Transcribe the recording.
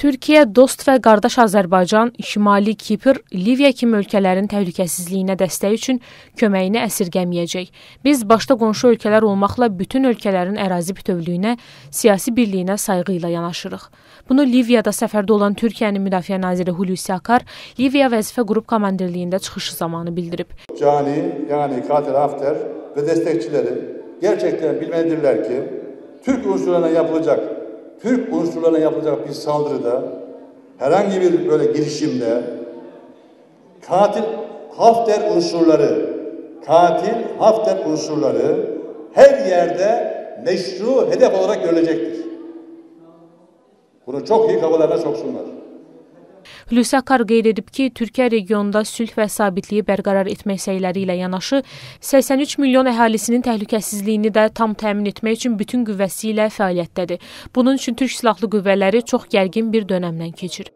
Türkiyə, dost və qardaş Azərbaycan, Şimali Kipr, Liviya kimi ölkələrin təhlükəsizliyinə dəstək üçün köməyini əsirgəməyəcək. Biz başda qonşu ölkələr olmaqla bütün ölkələrin ərazi bütövlüyünə, siyasi birliyinə sayğı ilə yanaşırıq. Bunu Liviyada səfərdə olan Türkiyənin Müdafiə naziri Hulusi Akar Liviya vəzifə qrup komandirliyində çıxışı zamanı bildirib. Cani, yani katil Hafter ve destekçileri gerçekten bilmelidirler ki Türk unsurlarına yapılacak Türk unsurlarına yapılacak bir saldırıda herhangi bir böyle girişimde katil Hafter unsurları katil Hafter unsurları her yerde meşru hedef olarak görülecektir. Bunu çok iyi kafalarına soksunlar. Hulusi Akar qeyd edib ki, Türkiyə regionda sülh və sabitliyi bərqərar etmək səyləri ilə yanaşı 83 milyon əhalisinin təhlükəsizliyini də tam təmin etmək üçün bütün qüvvəsi ilə fəaliyyətdədir. Bunun üçün Türk Silahlı Qüvvələri çox gərgin bir dönəmdən keçir.